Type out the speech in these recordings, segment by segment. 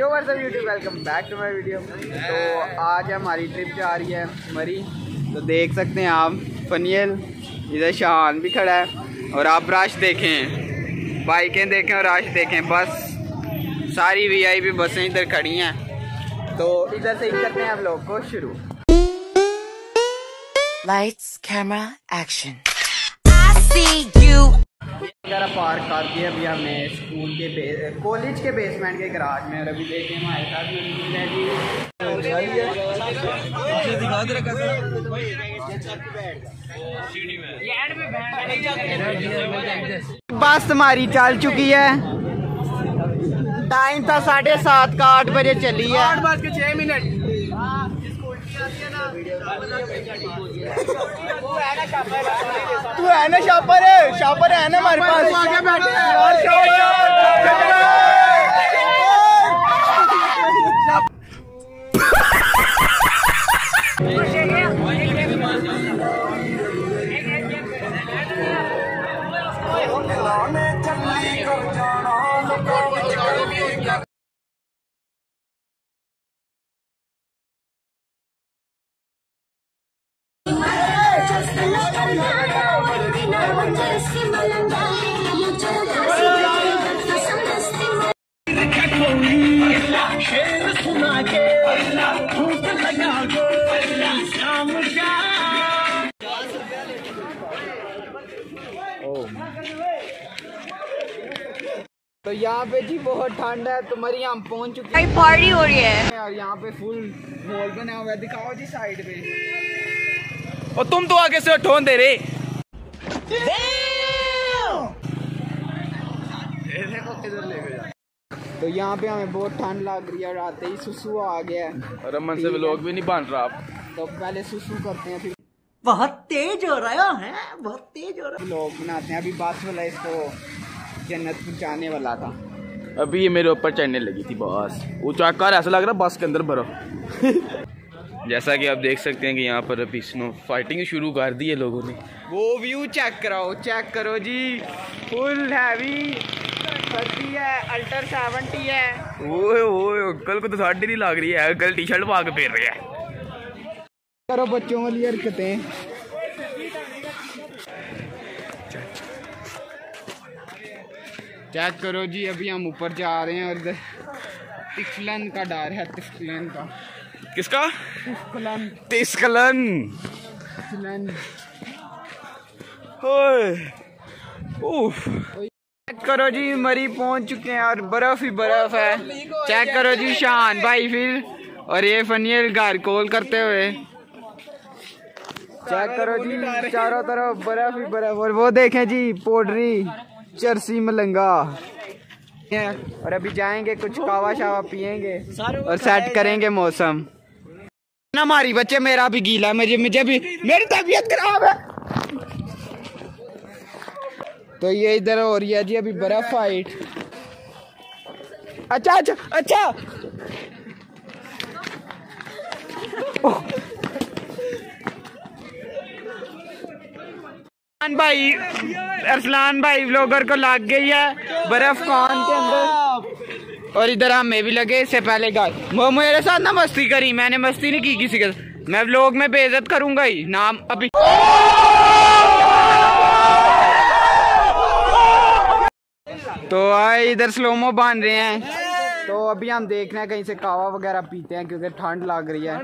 Yo what's up YouTube welcome back to my video तो आज हमारी ट्रिप जा रही है मरी। तो देख सकते हैं आप फनियल इधर शान भी खड़ा है और आप रश देखें। बाइकें देखें और रश देखें बस। सारी वीआईपी बसें इधर खड़ी हैं। तो इधर से ही करते हैं आप लोग को शुरू। Lights, camera, action. वगैरह पार्क कर दिए अभी हमने स्कूल के कॉलेज के बेसमेंट के गराज में और अभी देखें हमारे साथ मौजूद है जी। बस तुम्हारी चल चुकी है। टाइम था साढ़े सात का आठ बजे चली है। आठ बज के छह मिनट। तू है ना शापर है? शापर है ना हमारे पास? आगे बैठे तो यहाँ पे जी बहुत ठंड है तुम्हारी हम पहुँच चुके हैं। पार्टी हो रही है। और यहाँ पे फुल मॉल बना हुआ है दिखाओ जी साइड पे। और तुम तो आगे से ठोन दे रहे तो यहाँ पे हमें बहुत ठंड लग रही है और आते ही सुसु आ गया है। रमन से लोग भी नहीं बन रहा आप। तो पहले सुसु करते हैं फिर बहुत तेज हो रहा है बहुत तेज हो रहा है। लोग बनाते हैं। अभी बस वाला इसको जन्नत जाने वाला था। अभी ये मेरे ऊपर चढ़ने लगी थी बस। ऊँचा कर ऐसा लग रहा बस के अंदर भरो। जैसा कि आप देख सकते हैं कि यहाँ पर अभी स्नो फाइटिंग शुरू कर दी है लोगों ने। वो व्यू चेक कराओ चेक करो जी। फुल हैवी है अल्टर सेवेंटी है। ओए ओए अंकल को तो साड़ी नहीं लग रही है। अंकल टी शर्ट पा के फिर रहे हैं। करो बच्चों वाली हरकतें। चेक करो जी अभी हम ऊपर जा रहे हैं और तिफलन का डर है तिफलन का। किसका? तिफलन तिस्कलन तिफलन चेक करो जी मरी पहुँच चुके हैं और बर्फ़ ही बर्फ़ है। चेक करो जी शान भाई फिर। और ये फनियल घर कॉल करते हुए। चेक करो जी चारों तरफ़ बर्फ़ ही बर्फ़। और वो देखें जी पोडरी चरसी मलंगा। और अभी जाएँगे, कुछ कावा शावा पियेंगे और सेट करेंगे मौसम। ना मारी बच्चे, मेरा भी गीला मुझे मुझे भी, मेरी तबीयत खराब है। तो ये इधर हो रही है जी, अभी बर्फ़ फाइट अच्छा अच्छा अच्छा। भाई अरसलान भाई व्लॉगर को लग गई है, बर्फ़ कान के अंदर। और इधर हमें भी लगे, इससे पहले गाय। वो मेरे साथ ना मस्ती करी, मैंने मस्ती नहीं की किसी के साथ। मैं व्लॉग में बेइज्जत करूँगा ही, नाम अभी। तो आए, इधर स्लोमो बाँध रहे हैं। तो अभी हम देख रहे हैं, कहीं से कावा वगैरह पीते हैं, क्योंकि ठंड लग रही है।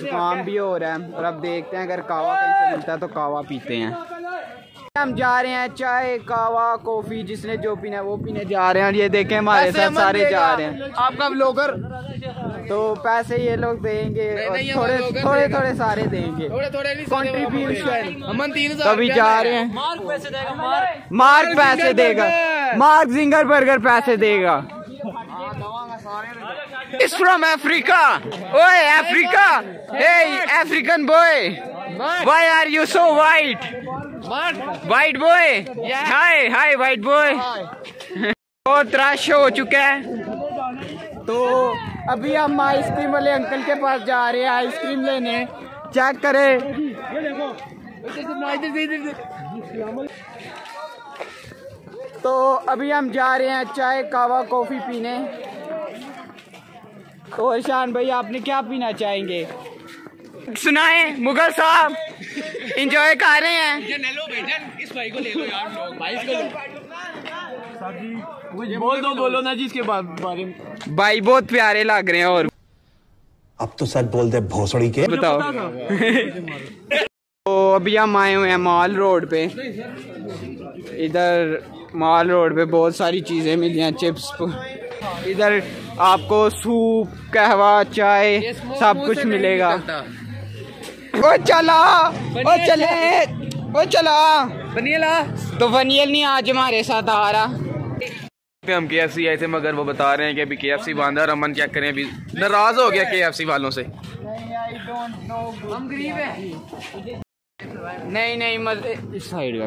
जुकाम भी हो रहा है, और अब देखते हैं, अगर कावा कहीं से मिलता है तो कावा पीते हैं। हम जा रहे हैं चाय कावा कॉफ़ी जिसने जो पीना है वो पीने जा रहे हैं। और ये देखें हमारे साथ सारे जा रहे हैं। आपका ब्लॉगर तो पैसे ये लोग देंगे और थोड़े थोड़े थोड़े सारे देंगे। कॉन्ट्रीब्यूशन अभी अमन तीन तभी जा रहे हैं। मार्क पैसे देगा मार्क मार्क पैसे देगा। मार्क जिंगर बर्गर पैसे देगा। It's from Africa. Oi, Africa. Hey, African boy. Why are you so white? White boy. Hi, hi, white boy. बहुत रश हो चुका है तो अभी हम आइसक्रीम वाले अंकल के पास जा रहे हैं आइसक्रीम लेने चेक करें तो अभी हम जा रहे हैं चाय कावा कॉफ़ी पीने तो ईशान भाई आपने क्या पीना चाहेंगे? सुनाए मुगल साहब इंजॉय कर रहे हैं। बोल दो बोलो ना जी इसके बारे में। भाई बहुत प्यारे लग रहे हैं और अब तो सच बोल दे भोसड़ी के। बताओ। तो अभी हम आए हुए हैं मॉल रोड पे। इधर मॉल रोड पे बहुत सारी चीज़ें मिली हैं चिप्स इधर आपको सूप कहवा चाय सब कुछ मिलेगा। ओ चला ओ चले ओ चला। वनीला तो वनील नहीं आज हमारे साथ आ रहा। पे हम के एफ़ सी आए थे मगर वो बता रहे हैं कि अभी के एफ़ सी बांधा और अमन क्या करें अभी? नाराज़ हो गया के एफ़ सी वालों से। हम गरीब हैं। नहीं नहीं मज़े इस साइड का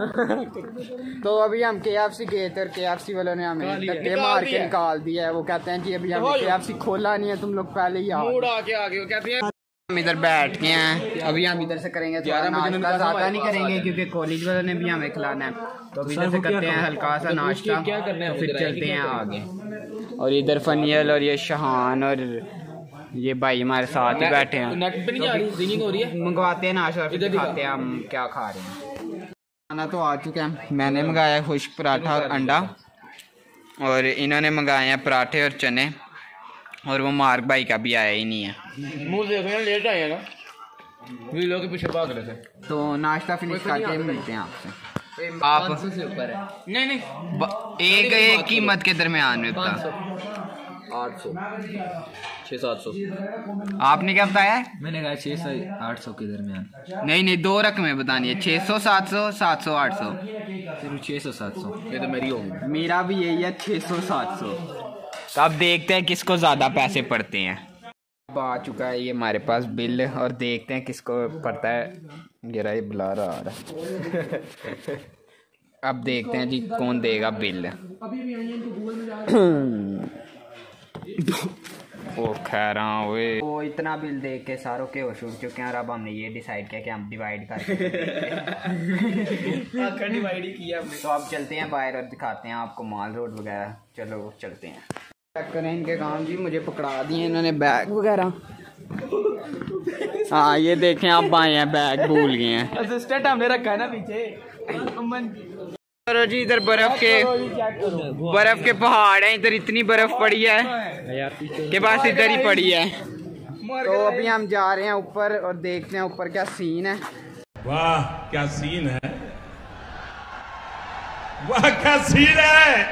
तो अभी हम के एफ़ सी गए थे के एफ़ सी वालों ने हमें धक्के मार के निकाल दिया है। वो कहते हैं जी अभी हमने के एफ़ सी खोला नहीं है तुम लोग पहले ही आओ। आके आगे कहते हैं। हम इधर बैठ गए हैं। अभी हम इधर से करेंगे थोड़ा नाश्ता ज़्यादा नहीं करेंगे क्योंकि कॉलेज वालों ने भी हमें खिलाना है। तो अभी इधर से करते हैं हल्का सा नाश्ता। क्या फिर चलते हैं आगे। और इधर फनियल और ये शहान और ये भाई हमारे साथ ही बैठे हैं। मंगवाते हैं नाश्ता फिर दिखाते हैं हम क्या खा रहे हैं। खाना तो आ चुका है। मैंने मंगाया है खुश्क पराठा और अंडा। और इन्होंने मंगाए हैं पराठे और चने। और वो मार्क भाई का भी आया ही नहीं है। मुँह देखो यार लेट आए ना के पीछे भाग रहे थे। तो नाश्ता फिनिश करके मिलते हैं आपसे। आप से ऊपर है। नहीं नहीं। एक एक कीमत के दरमियान में आठ सौ। छः सात सौ। आपने क्या बताया? मैंने कहा छः से आठ सौ के दरमियान। नहीं नहीं दो रकमें बतानी है। छः सौ सात सौ सात सौ आठ सौ। सिर्फ़ छः सौ सात सौ। ये तो मेरी होगी। मेरा भी यही है छः सौ सात सौ। तो अब देखते हैं किसको ज़्यादा पैसे पड़ते हैं। अब आ चुका है ये हमारे पास बिल और देखते हैं किसको पड़ता है। जरा ये बुला रहा आ रहा अब देखते हैं जी कौन देगा बिल। ओ खैर वे। वो इतना बिल देख के सारों के होश उड़ चुके हैं और अब हमने ये डिसाइड किया कि हम डिवाइड करके डिवाइड ही किया हमने। तो अब चलते हैं बाहर और दिखाते हैं आपको माल रोड वगैरह। चलो चलते हैं। चेक करें इनके काम जी मुझे पकड़ा दिए इन्होंने बैग वगैरह। हाँ ये देखें आप आए हैं बैग भूल गए हैं। असिस्टेंट हमने रखा है ना पीछे। अमन चलो जी इधर बर्फ़ के बर्फ़ के पहाड़ है इधर इतनी बर्फ़ पड़ी है के पास इधर ही पड़ी है। तो अभी हम जा रहे हैं ऊपर और देखते हैं ऊपर क्या सीन है। वाह क्या सीन है? वाह क्या सीन है?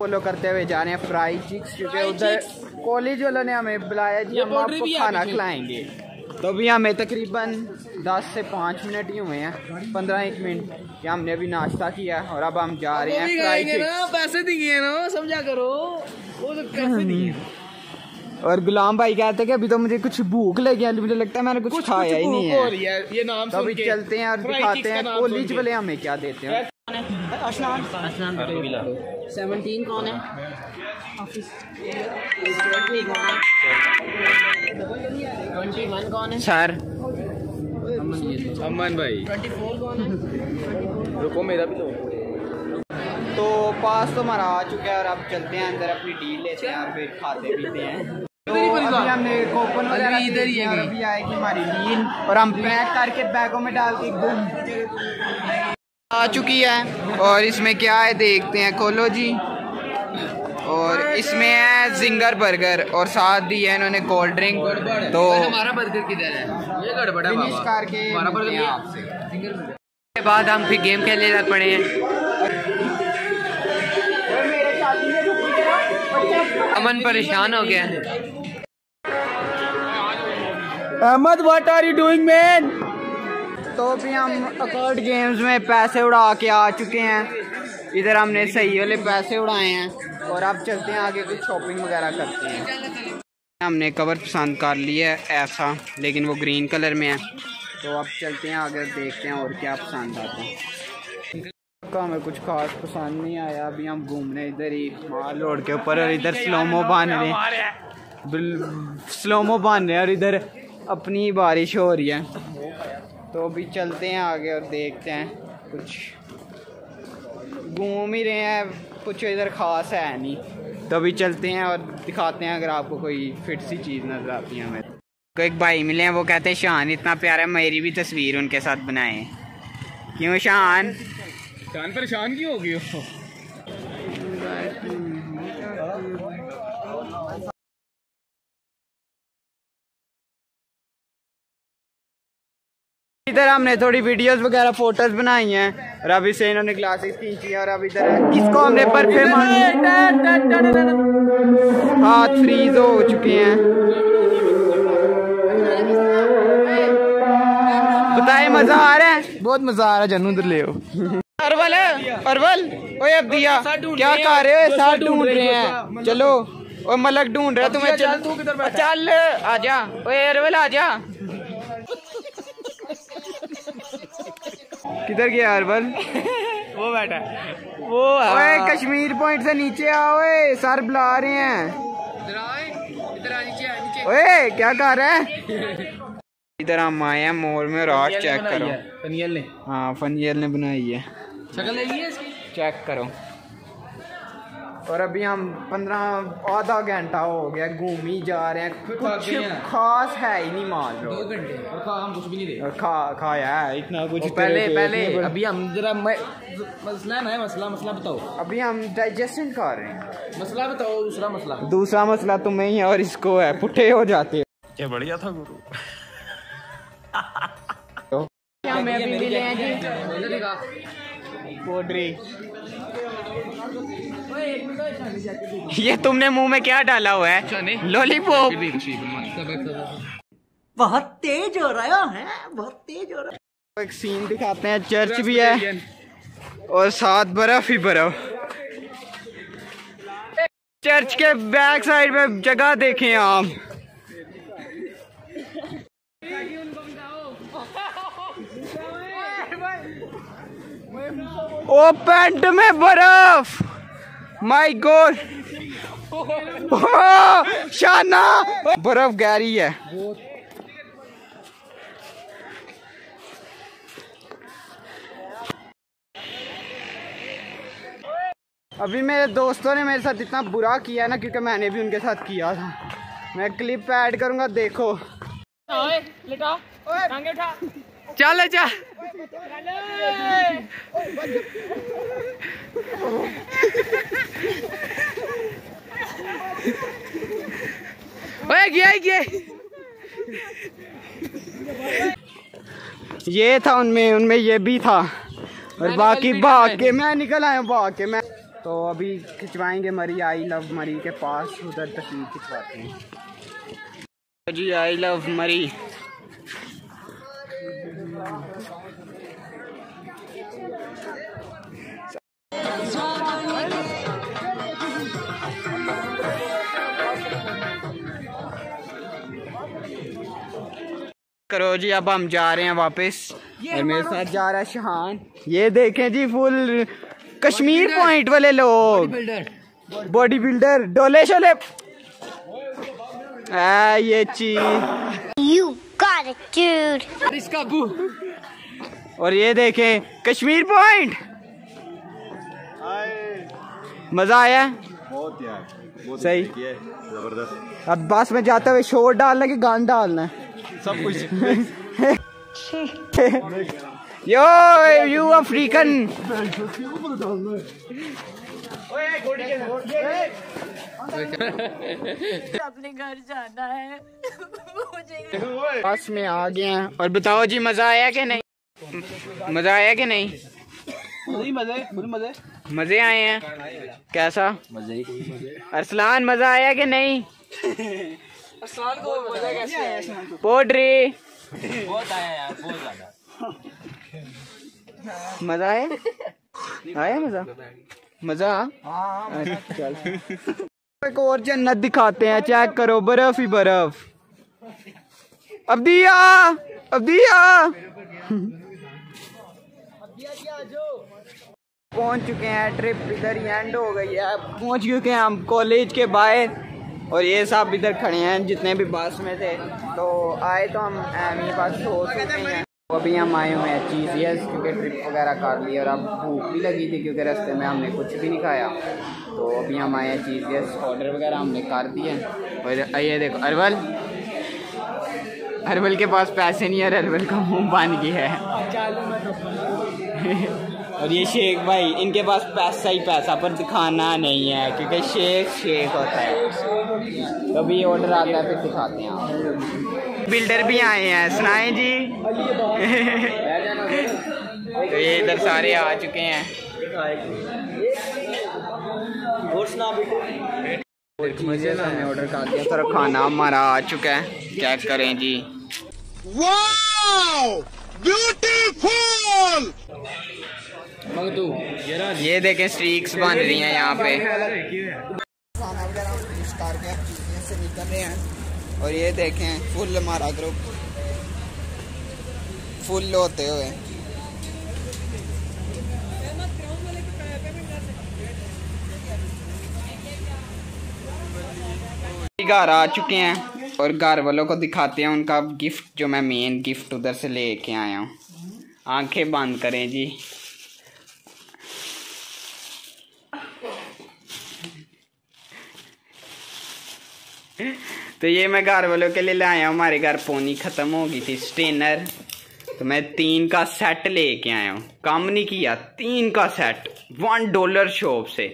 फॉलो करते हुए जा रहे हैं फ्राई चिक्स क्योंकि उधर कॉलेज वालों ने हमें बुलाया जी हम आपको खाना खिलाएँगे। तो अभी हमें तकरीबन 10 से 5 मिनट ही हुए हैं 15 एक मिनट कि हमने अभी नाश्ता किया है और अब हम जा रहे हैं चिक्स पैसे दिए ना समझा करो वो तो पैसे दिए और गुलाम भाई कहते हैं कि अभी तो मुझे कुछ भूख लगी है मुझे लगता है मैंने कुछ कुछ खाया ही नहीं हो। ये नाम तो अभी चलते हैं और दिखाते हैं कॉलेज। वाले हमें क्या देते हैं। सेवनटीन कौन है? ट्वेंटी वन कौन है? सर। अमन भाई। रुको मेरा भी तो। तो पास तो हमारा आ चुका है और अब चलते हैं अंदर अपनी डील लेते हैं और फिर खाते पीते हैं। तो अभी हमने कूपन वगैरह इधर ही है अभी आएगी हमारी डील और हम पैक करके बैगों में डाल के गुम आ चुकी है और इसमें क्या है देखते हैं खोलो जी। और इसमें है जिंगर बर्गर और साथ दी है इन्होंने कोल्ड ड्रिंक। तो हमारा बर्गर किधर है? ये गड़बड़ है फिनिश बाबा। करके हमारा बर्गर आपसे। के बाद हम फिर गेम खेलने लग पड़े हैं। अमन परेशान हो गया। Ahmad what are you doing man तो अभी हम अकॉर्ड गेम्स में पैसे उड़ा के आ चुके हैं। इधर हमने सही वाले पैसे उड़ाए हैं और अब चलते हैं आगे कुछ शॉपिंग वगैरह करते हैं। हमने कवर पसंद कर लिया है ऐसा, लेकिन वो ग्रीन कलर में है। तो अब चलते हैं आगे, देखते हैं और क्या पसंद आता है। का हमें कुछ खास पसंद नहीं आया, अभी हम घूम रहे इधर ही माल रोड के ऊपर और इधर स्लोमो बाँध रहे हैं। स्लोमो बाँध रहे हैं और इधर अपनी बारिश हो रही है। तो अभी चलते हैं आगे और देखते हैं कुछ। घूम ही रहे हैं कुछ इधर खास है नहीं। तो अभी चलते हैं और दिखाते हैं अगर आपको कोई फिट सी चीज़ नज़र आती है हमें। को एक भाई मिले हैं वो कहते हैं शान इतना प्यारा है, मेरी भी तस्वीर उनके साथ बनाए क्यों शान? शान परेशान क्यों हो गई इधर हमने थोड़ी वीडियोस वगैरह फ़ोटोज़ बनाई हैं। और अभी से इन्होंने ग्लासेस खींची हैं और अब इधर इसको हमने बर्फे हाथ फ्रीज हो चुके हैं। बताए मज़ा आ रहा है? बहुत मज़ा आ रहा है जानू इधर ले आओ। अरवल अरवल ओए अब दिया। क्या कर रहे हो? साथ ढूंढ रहे हैं। चलो ओ मलक ढूंढ रहा है तुम्हें चल। तू किधर चल आजा ओए अरवल आजा किधर गया अरबल वो बैठा वो ओए कश्मीर पॉइंट से नीचे आओ सर बुला रहे हैं। ओए क्या कर रहा है? इधर हम आए हैं मोर में और आज चेक करो। फनियल ने। हाँ फनियल ने बनाई है। शक्ल ले है चेक करो। और अभी हम पंद्रह आधा घंटा हो गया घूम ही जा रहे हैं। कुछ खास है ही नहीं मान लो घंटे और खा हम कुछ भी नहीं दे खा खाया है। इतना कुछ पहले पेट पहले में अभी हम जरा मैं मसला है मसला मसला बताओ। अभी हम डाइजेशन कर रहे हैं। मसला बताओ दूसरा मसला। दूसरा मसला तुम्हें ही और इसको है पुट्ठे हो जाते हैं। क्या बढ़िया था गुरु। हमें अभी मिले हैं जी? पोड्री ये तुमने मुँह में क्या डाला हुआ है? लॉलीपॉप बहुत तेज हो रहा है बहुत तेज हो रहा है। एक सीन दिखाते हैं चर्च भी है। और साथ बर्फ़ ही बर्फ़। चर्च के बैक साइड में जगह देखें आप। ओ पैंट में बर्फ़! माय गॉड शाना। बर्फ़ गहरी है। अभी मेरे दोस्तों ने मेरे साथ इतना बुरा किया ना, क्योंकि मैंने भी उनके साथ किया था। मैं क्लिप ऐड करूँगा, देखो। चल चल। ओए गया गया ये था उनमें उनमें ये भी था। और बाकी भाग के मैं निकल आया भाग के मैं। तो अभी खिंचवाएँगे मरी आई लव मरी के पास उधर तस्वीर खिंचवाते हैं। जी आई लव मरी। करो जी अब हम जा रहे हैं वापस। और मेरे साथ जा रहा है शहान ये देखें जी फुल कश्मीर पॉइंट वाले लोग। बॉडी बिल्डर डोले शोले। आ, ये चीज़ it, dude. और ये देखें कश्मीर पॉइंट मज़ा आया? बहुत यार बहुत सही। ज़बरदस्त। अब बस में जाते हुए शोर डालना कि गान डालना है? सब कुछ। यो यू अफ्रीकन अपने घर जाना है। मुझे बस में आ गए हैं। और बताओ जी मज़ा आया कि नहीं? मज़ा आया कि नहीं? मज़े मज़े। मज़े आए हैं। कैसा? मज़े अरसलान मज़ा आया कि नहीं? अरसलान को मज़ा कैसे आया? पोट्री बहुत आया यार बहुत ज़्यादा। मज़ा आया? आया मज़ा? मज़ा? अच्छा, चल। एक और जन्नत दिखाते हैं चेक करो बर्फ़ ही बर्फ़। अब दिया अब दिया पहुँच चुके हैं ट्रिप इधर ही एंड हो गई है। पहुँच चुके हैं हम कॉलेज के बाहर और ये सब इधर खड़े हैं जितने भी बस में थे। तो आए तो हम एमी पास हो चुके हैं। तो अभी हम आए हुए हैं चीजियस क्योंकि ट्रिप वगैरह कर ली और अब भूख भी लगी थी क्योंकि रास्ते में हमने कुछ भी नहीं खाया। तो अभी हम आए हैं चीजियस ऑर्डर वगैरह हमने कर दिए और ये देखो अरवल। अरवल के पास पैसे नहीं है अरवल का मुँह बन गया है। और ये शेख भाई, इनके पास पैसा ही पैसा, पर दिखाना नहीं है, क्योंकि शेख शेख होता है। कभी तो ऑर्डर आता है, फिर दिखाते हैं आप। बिल्डर भी आए हैं, सुनाए जी। तो ये इधर सारे आ चुके हैं। ऑर्डर कर दिया खाना हमारा आ चुका है। चेक करें जी। ये देखें स्ट्रीक्स बन रही हैं यहाँ पे। और ये देखें फुल हमारा ग्रुप फुल होते हुए। घर आ चुके हैं और घर वालों को दिखाते हैं उनका गिफ्ट जो मैं मेन गिफ्ट उधर से लेके आया हूँ। आँखें बंद करें जी। तो ये मैं घर वालों के लिए लाया हूँ, हमारे घर पोनी ख़त्म हो गई थी, स्टेनर। तो मैं तीन का सेट लेके आया हूँ। काम नहीं किया, तीन का सेट वन डॉलर शॉप से।